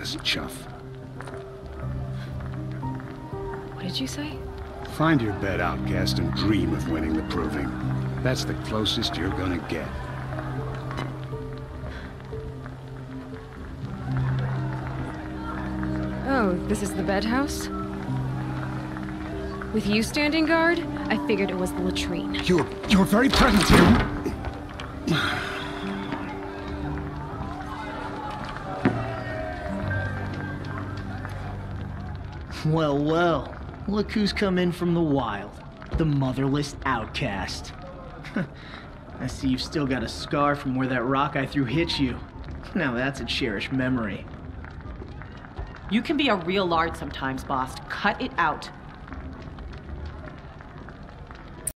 useless chuff. What did you say? Find your bed, outcast, and dream of winning the proving. That's the closest you're gonna get. Oh, this is the bed house? With you standing guard, I figured it was the latrine. Your, your very presence here... Well, well. Look who's come in from the wild. The motherless outcast. I see you've still got a scar from where that rock I threw hit you. Now that's a cherished memory. You can be a real lard sometimes, Bast. Cut it out.